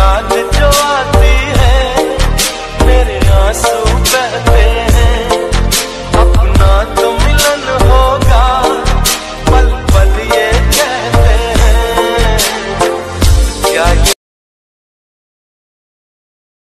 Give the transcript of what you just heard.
याद जो आती है, मेरे आँसू बहते हैं। अपना तो मिलन होगा, पल पल ये कहते हैं। क्या ये